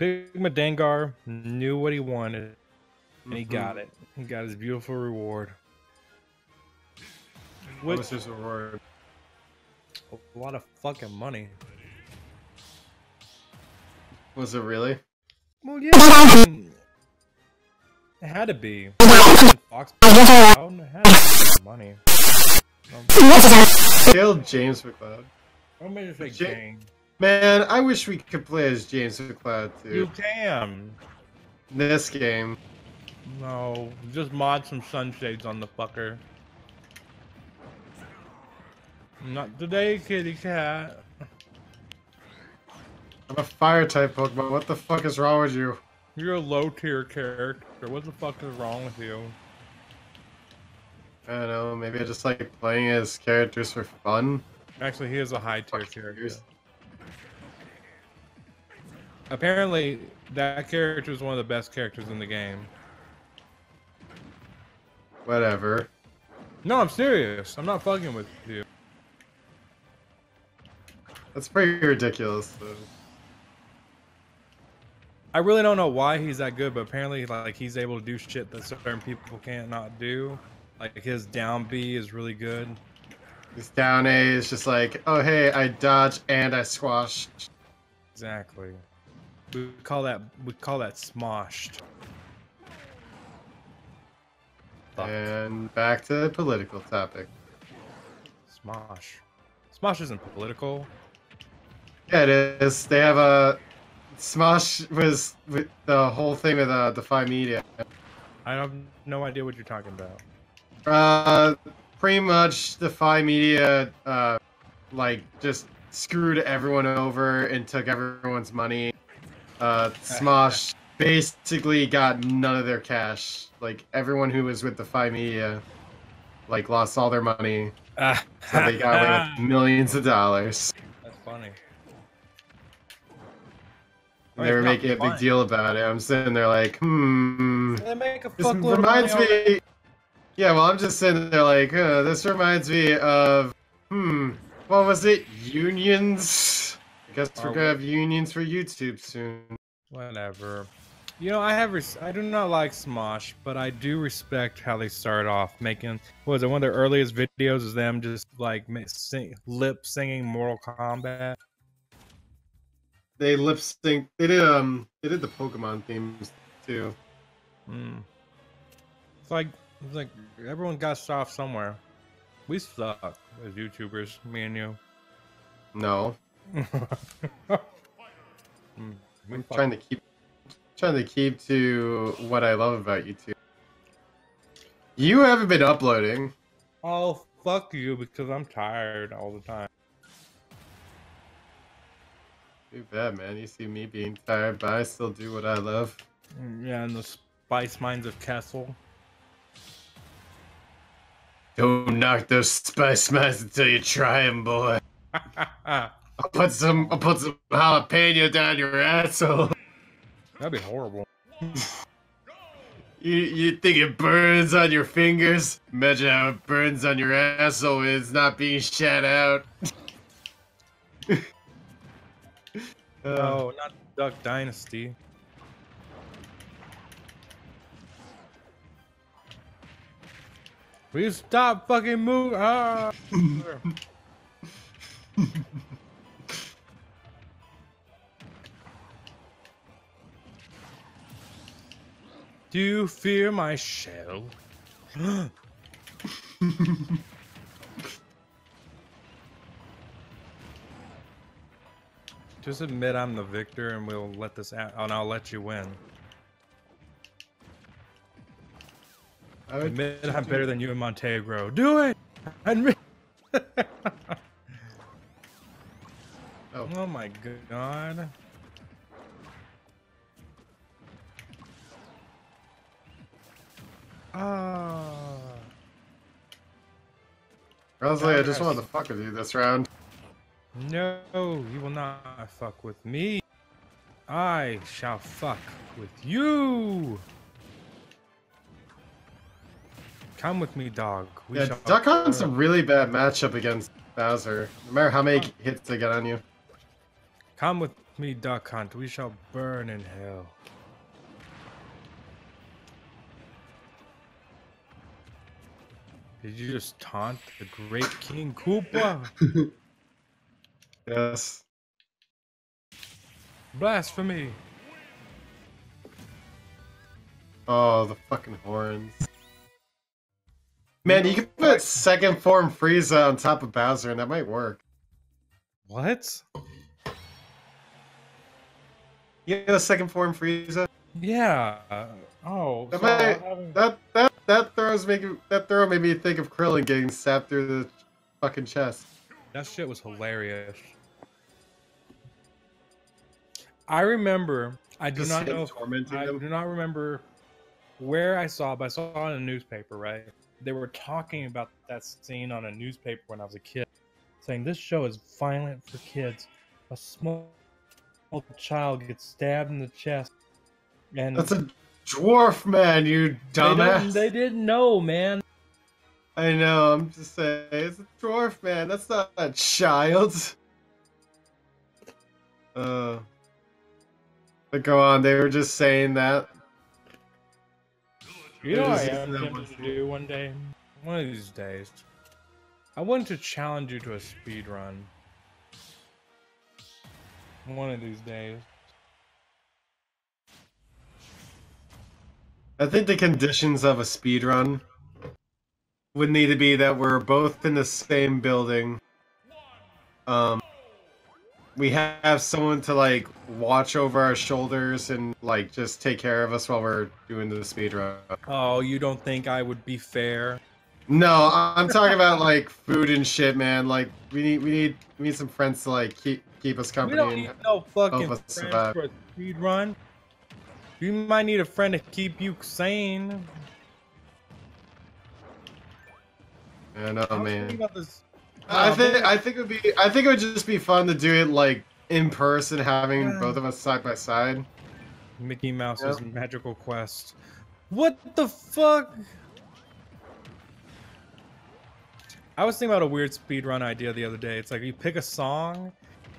Pigma Dengar knew what he wanted, and he mm-hmm. got it. He got his beautiful reward. What was his reward? A lot of fucking money. Was it really? Well, yeah. I mean, it had to be. Fox had to be money. Kill James McCloud. I'm gonna say Ja- Jane. Man, I wish we could play as James McCloud too. You can. This game. No, just mod some sunshades on the fucker. Not today, kitty cat. I'm a fire type Pokemon. What the fuck is wrong with you? You're a low tier character. What the fuck is wrong with you? I don't know. Maybe I just like playing as characters for fun. Actually, he is a high tier character. yours. Apparently, that character is one of the best characters in the game. Whatever. No, I'm serious. I'm not fucking with you. That's pretty ridiculous. Though. I really don't know why he's that good, but apparently, like he's able to do shit that certain people can't not do. Like his down B is really good. His down A is just like, oh hey, I dodge and I squash. Exactly. We call that we call that smoshed. Fuck. And back to the political topic. Smosh. Smosh isn't political. Yeah, it is. They have a Smosh was with the whole thing with uh, Defy Media. I have no idea what you're talking about. Uh, pretty much Defy Media, uh, like just screwed everyone over and took everyone's money. Uh, Smosh basically got none of their cash. Like everyone who was with Defy Media, like lost all their money. Ah, So they got away with millions of dollars. That's funny. They were making a big deal about it. I'm sitting there like, hmm. They make a This fuckload reminds of money. me. Yeah, well, I'm just sitting there like, uh, this reminds me of, hmm, what was it? Unions. I guess we're Are gonna have unions for YouTube soon. Whatever. You know, I have res- I do not like Smosh, but I do respect how they start off making. What was it? One of their earliest videos is them just like sing, lip singing Mortal Kombat. They lip sync. They did um. They did the Pokemon themes too. Hmm. It's like it's like everyone got stuff somewhere. We suck as YouTubers, me and you. No, we I'm trying to keep trying to keep to what I love about YouTube. You haven't been uploading. Oh fuck you because I'm tired all the time. Too bad, man. You see me being tired, but I still do what I love. Mm, Yeah, and the spice mines of Kessel. Don't knock those spice mines until you try them, boy. I'll put some. I'll put some jalapeno down your asshole. That'd be horrible. You you think it burns on your fingers? Imagine how it burns on your asshole when it's not being shat out. Uh, No, not Duck Dynasty. Will you stop fucking moving? Ah! Do you fear my shell? Just admit I'm the victor and we'll let this out and I'll let you win. I Admit I'm better than you in Montegro. Do it! Admit Oh. Oh my god. Ah. Honestly, I just wanted to fuck with you this round. No, you will not fuck with me. I shall fuck with you. Come with me, dog. We Yeah, Duck Hunt's a really bad matchup against Bowser. No matter how many hits they get on you. Come with me, Duck Hunt. We shall burn in hell. Did you just taunt the great King Koopa? Yes. Blasphemy! Oh, the fucking horns. Man, you could put second form Frieza on top of Bowser, and that might work. What? You know, second form Frieza. Yeah. Oh. That so might- I haven't- That that that throws making that throw made me think of Krillin getting stabbed through the fucking chest. That shit was hilarious. I remember. I do Just not know. tormenting I them. do not remember where I saw, but I saw it on a newspaper. Right? They were talking about that scene on a newspaper when I was a kid, saying this show is violent for kids. A small child gets stabbed in the chest, and That's a dwarf man, you dumbass. they didn't know, man. I know. I'm just saying, it's a dwarf man. That's not a child. Uh. But go on. They were just saying that. You know what I am tempted to do one day? One of these days. I want to challenge you to a speed run. One of these days. I think the conditions of a speed run would need to be that we're both in the same building. Um, we have someone to like watch over our shoulders and like just take care of us while we're doing the speed run. Oh, you don't think I would be fair? No, I'm talking about like food and shit, man. Like we need we need we need some friends to like keep keep us company. We don't need no fucking friends survive. for a speed run. You might need a friend to keep you sane. I know, I was man. this. I uh, think I think it would be I think it would just be fun to do it like in person, having Yeah. both of us side by side. Mickey Mouse's Magical Quest. What the fuck? I was thinking about a weird speedrun idea the other day. It's like you pick a song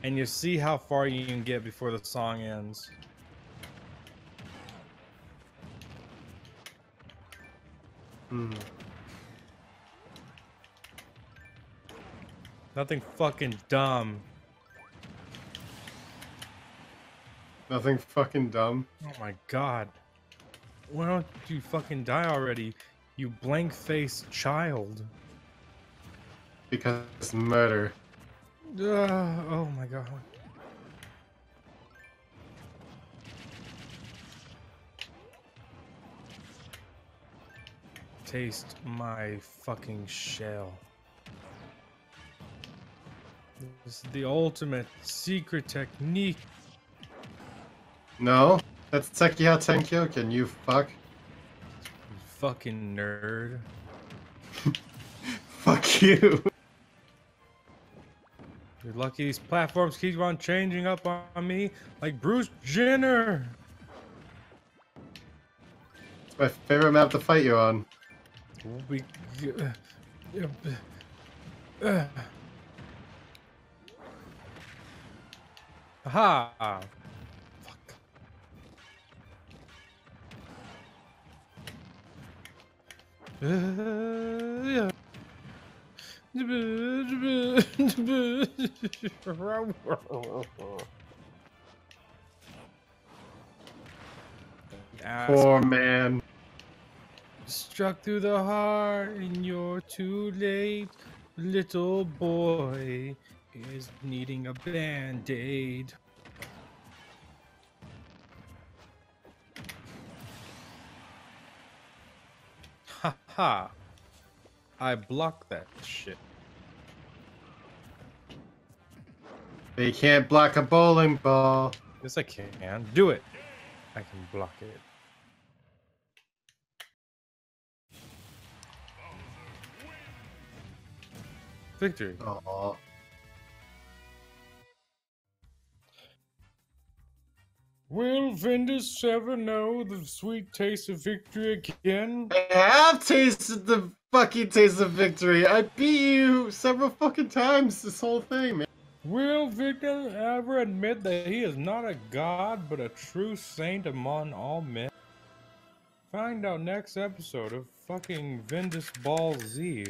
and you see how far you can get before the song ends. Hmm. Nothing fucking dumb. Nothing fucking dumb. Oh my god. Why don't you fucking die already, you blank faced child? Because murder. Ugh, oh my god. Taste my fucking shell. This is the ultimate secret technique. No? That's Tenkyo, can you fuck? You fucking nerd. Fuck you. You're lucky these platforms keep on changing up on me like Bruce Jenner. It's my favorite map to fight you on. We. Uh, Aha! Fuck. Uh, yeah. Poor man. Struck through the heart and you're too late. Little boy is needing a band-aid. Ha ha. I block that shit. They can't block a bowling ball. Yes, I can. Do it. I can block it. Victory. Aw. Will Vendus ever know the sweet taste of victory again? I have tasted the fucking taste of victory. I beat you several fucking times this whole thing, man. Will Victor ever admit that he is not a god but a true saint among all men? Find out next episode of fucking Vendus Ball Z.